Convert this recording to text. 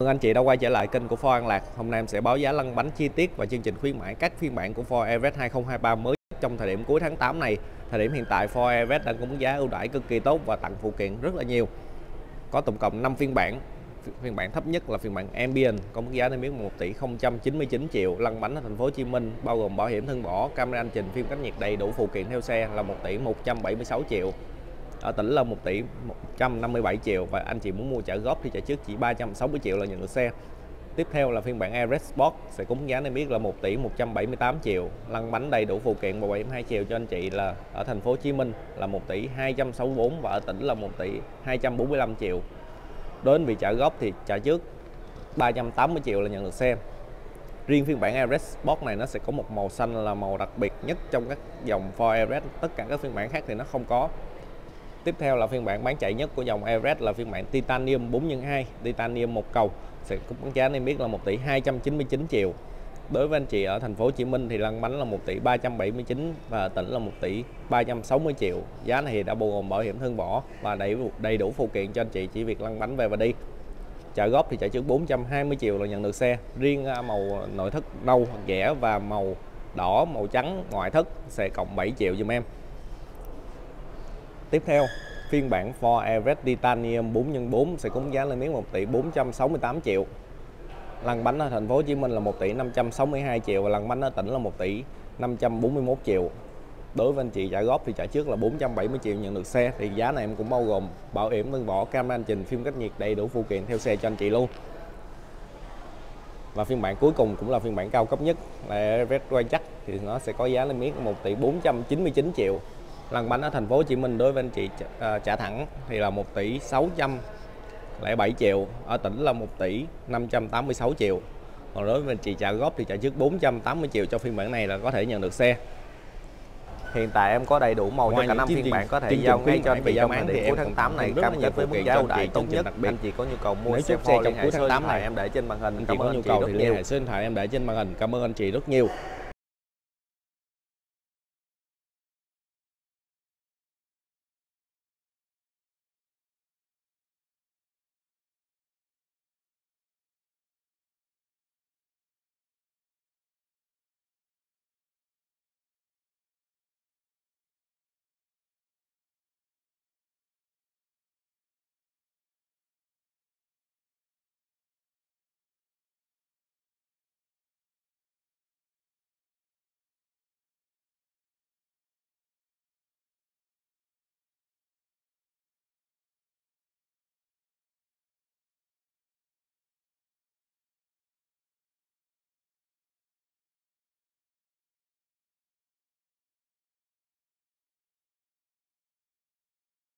Mừng anh chị đã quay trở lại kênh của Ford An Lạc. Hôm nay em sẽ báo giá lăn bánh chi tiết và chương trình khuyến mãi các phiên bản của Ford Everest 2023 mới trong thời điểm cuối tháng 8 này. Thời điểm hiện tại Ford Everest đang có mức giá ưu đãi cực kỳ tốt và tặng phụ kiện rất là nhiều. Có tổng cộng 5 phiên bản. Phiên bản thấp nhất là phiên bản Ambient có mức giá niêm yết 1 tỷ 099 triệu, lăn bánh ở thành phố Hồ Chí Minh bao gồm bảo hiểm thân vỏ, camera hành trình, phim cách nhiệt đầy đủ phụ kiện theo xe là 1 tỷ 176 triệu ở tỉnh là 1 tỷ 157 triệu và anh chị muốn mua trả góp thì trả trước chỉ 360 triệu là nhận được xe. Tiếp theo là phiên bản Ares Sport sẽ cúng giá niêm yết là 1 tỷ 178 triệu lăn bánh đầy đủ phụ kiện và bảo hiểm 2 triệu cho anh chị là ở thành phố Hồ Chí Minh là 1 tỷ 264 và ở tỉnh là 1 tỷ 245 triệu. Đến vị trả góp thì trả trước 380 triệu là nhận được xe. Riêng phiên bản Ares Sport này nó sẽ có một màu xanh là màu đặc biệt nhất trong các dòng Ford Ares, tất cả các phiên bản khác thì nó không có. Tiếp theo là phiên bản bán chạy nhất của dòng Everest là phiên bản Titanium 4x2, Titanium một cầu sẽ có bán giá niêm yết là 1 tỷ 299 triệu. Đối với anh chị ở thành phố Hồ Chí Minh thì lăn bánh là 1 tỷ 379 và tỉnh là 1 tỷ 360 triệu. Giá này thì đã bao gồm bảo hiểm thân vỏ và đầy đầy đủ phụ kiện cho anh chị chỉ việc lăn bánh về và đi. Trả góp thì trả trước 420 triệu là nhận được xe. Riêng à, màu nội thất nâu ghẻ và màu đỏ màu trắng ngoại thất sẽ cộng 7 triệu giùm em. Tiếp theo, phiên bản Ford Everest Titanium 4x4 sẽ có giá lên miếng 1 tỷ 468 triệu. Lăn bánh ở thành phố Hồ Chí Minh là 1 tỷ 562 triệu và lăn bánh ở tỉnh là 1 tỷ 541 triệu. Đối với anh chị trả góp thì trả trước là 470 triệu nhận được xe thì giá này em cũng bao gồm bảo hiểm thân vỏ, camera hành trình, phim cách nhiệt đầy đủ phụ kiện theo xe cho anh chị luôn. Và phiên bản cuối cùng cũng là phiên bản cao cấp nhất là Everest quay chắc thì nó sẽ có giá lên miếng 1 tỷ 499 triệu lăn bánh ở thành phố Hồ Chí Minh đối với anh chị à, trả thẳng thì là 1 tỷ 607 triệu ở tỉnh là 1 tỷ 586 triệu còn đối với anh chị trả góp thì trả trước 480 triệu cho phiên bản này là có thể nhận được xe Hiện tại em có đầy đủ màu cho cả năm phiên bản có thể giao ngay cho anh chị trong thì cuối tháng 8 này cam kết với mức giá ưu đãi tốt nhất. Đặc biệt anh chị có nhu cầu mua xe trong cuối tháng 8 này em để trên màn hình. Anh chị có nhu cầu thì liên hệ số điện thoại em để trên màn hình. Cảm ơn anh chị rất nhiều.